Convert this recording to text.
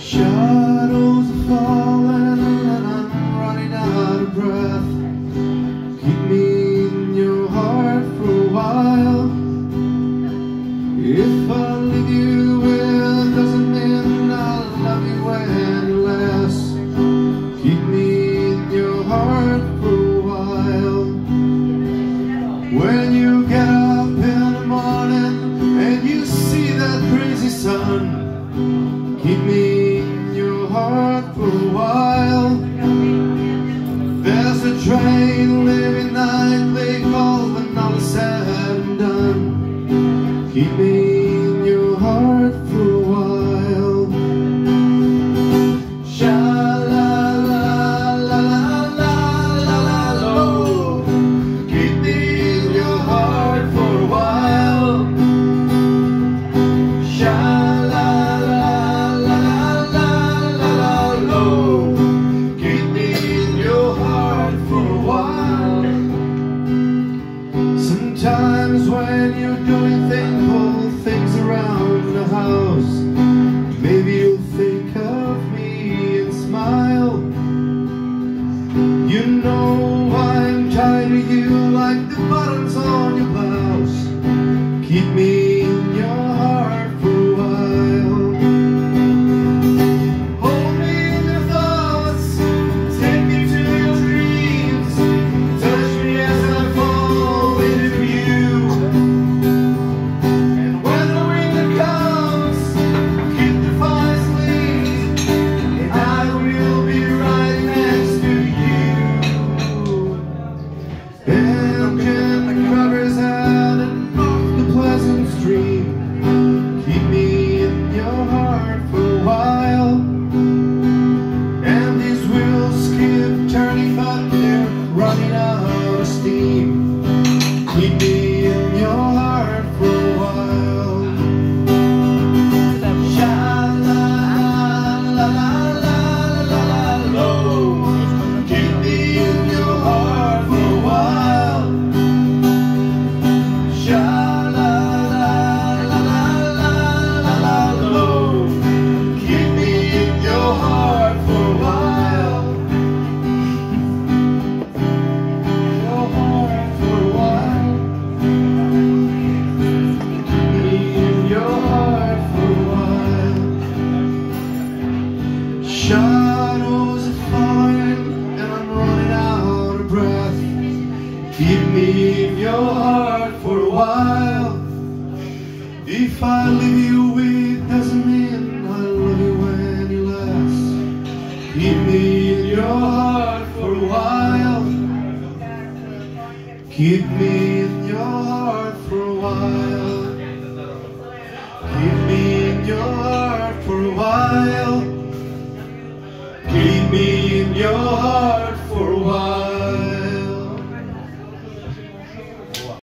Shadows are falling and I'm running out of breath. Keep me in your heart for a while. If I leave you with doesn't mean I'll love you any less. Keep me in your heart for a while. When you get up in the morning and you see that crazy sun you like the buttons on your blouse. Keep me shadows are falling and I'm running out of breath. Keep me in your heart for a while. If I leave you with doesn't mean I love you any less. Keep me in your heart for a while. Keep me in your heart for a while your heart for a while.